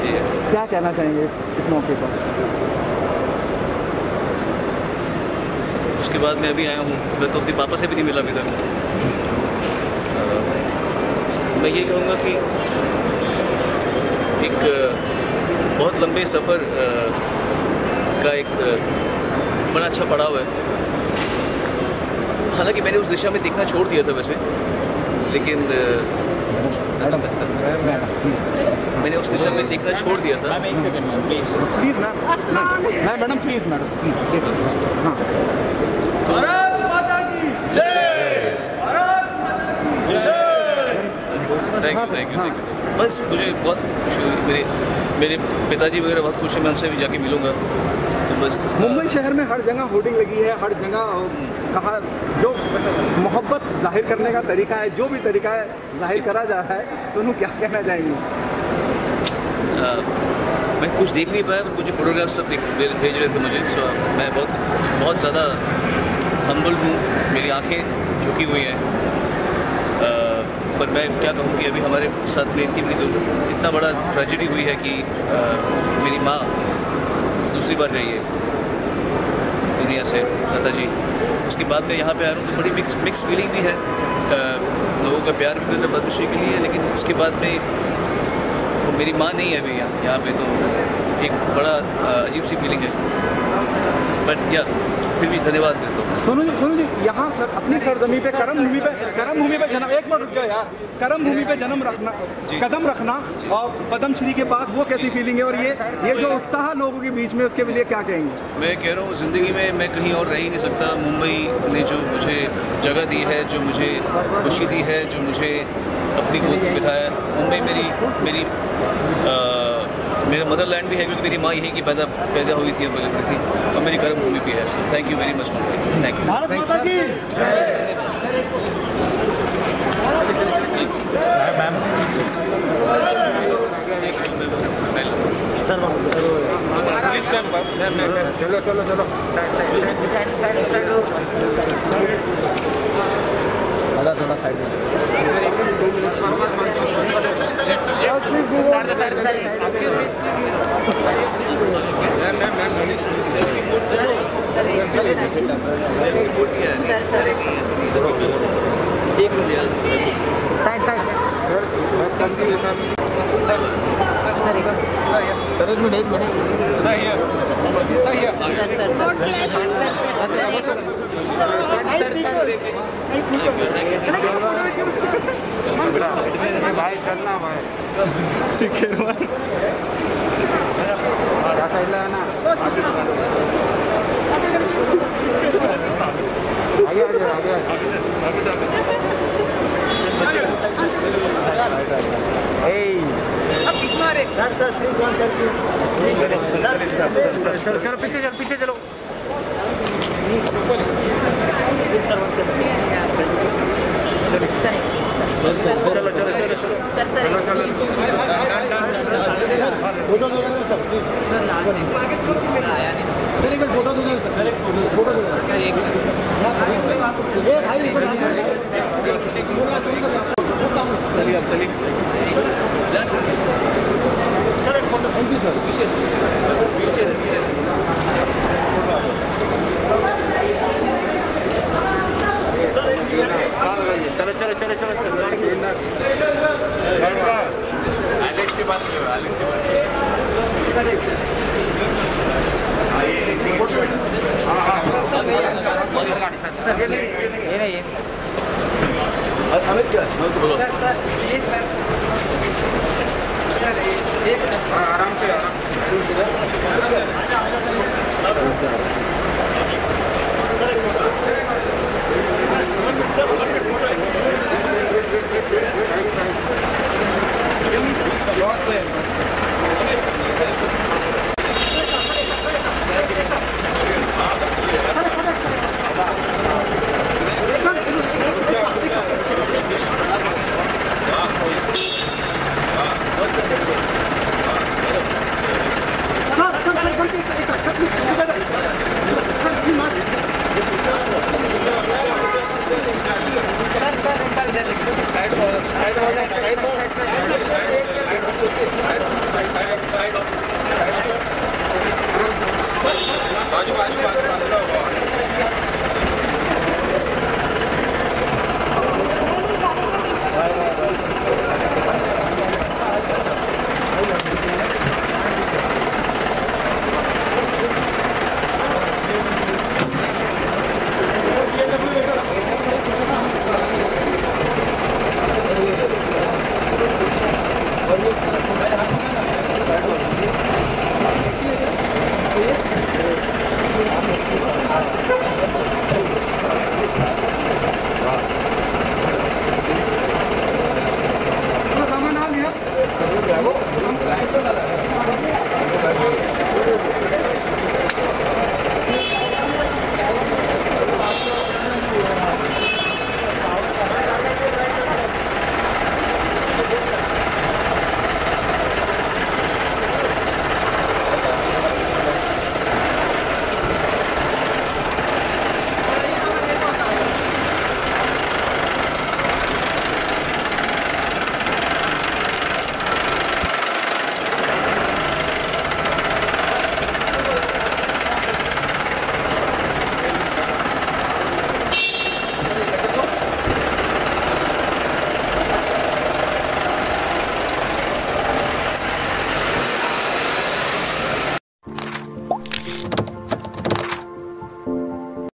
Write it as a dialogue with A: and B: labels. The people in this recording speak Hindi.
A: जी।
B: क्या कहना चाहेंगे इस इस मौके पर?
A: उसके बाद मैं अभी आया हूँ मैं तो अपने पापा से भी नहीं मिला अभी तक मैं ये कहूँगा कि एक बहुत लंबे सफ़र का एक बड़ा अच्छा पड़ाव है। हालाँकि मैंने उस दिशा में देखना छोड़ दिया था वैसे लेकिन मैंने उस दिशा में देखना छोड़ दिया था।
B: Please ma'am madam please madam please हाँ।
A: थैंक यू थैंक यू बस मुझे बहुत खुशी हुई। मेरे मेरे पिताजी वगैरह बहुत खुश हैं मैं उनसे भी जाके मिलूँगा। बस
B: मुंबई शहर में हर जगह होर्डिंग लगी है हर जगह कहा जो मोहब्बत ज़ाहिर करने का तरीका है जो भी तरीका है ज़ाहिर करा जा रहा है। सोनू क्या कहना चाहेंगे?
A: मैं कुछ देख नहीं पाया मुझे फोटोग्राफ्स सब भेज रहे थे मुझे सो मैं बहुत बहुत ज़्यादा हम्बल हूँ मेरी आँखें झुकी हुई हैं। पर मैं क्या कहूँ कि अभी हमारे साथ में इतनी बड़ी इतना बड़ा ट्रेजिडी हुई है कि अ, मेरी माँ दूसरी बार गई है। दुनिया से, लता जी। उसके बाद मैं यहाँ पे आ रहा हूँ तो बड़ी मिक्स मिक्स फीलिंग भी है। लोगों का प्यार भी मिल रहा है बदमशी के लिए, लेकिन उसके बाद में तो मेरी माँ नहीं है अभी यहाँ यहाँ पे तो एक बड़ा अजीब सी फीलिंग है। बट या फिर भी धन्यवाद देता हूँ।
B: सोनू जी सोनू जी यहाँ सर अपनी सरजमी पे कर्म भूमि पे कर्म भूमि पे जन्म एक मिनट रुक जाओ यार। कर्म भूमि पे जन्म रखना कदम रखना और पद्मश्री के बाद वो कैसी फीलिंग है? और ये ये जो उत्साह लोगों के बीच में उसके लिए क्या कहेंगे?
A: मैं कह रहा हूँ ज़िंदगी में मैं कहीं और रह ही नहीं सकता। मुंबई ने जो मुझे जगह दी है जो मुझे खुशी दी है जो मुझे अपनी गोद में बिठाया मुंबई मेरी मेरी अ, मेरा मदरलैंड भी है क्योंकि मेरी माँ यहीं की पैदा पैदा हुई थी और थी और मेरी गर्म भूमि भी है thank you very much thank you
B: Bharat Mata चलो चलो चलो थोड़ा थोड़ा साइड
A: सेल्फी है
B: सर एक मिनट एक मिनट सही है सही है भाई करना भाई सीखे क्या साइडला है ना आगे आगे आगे sir sir please one sir चलो पीछे चलो पीछे चलो चलो चलो फ़ोटो फ़ोटो एक फ़ोटो दो सर एक ए भाई
A: चलिए अब चलिए जा सर
B: सर एक फ़ोटो थैंक यू सर
A: पीछे पीछे पीछे
B: चलो चलो चलो चलो ये नहीं
A: अमित क्या मैं तो बोलो
B: आराम से आराम बाजू बाजू बाजू बाजू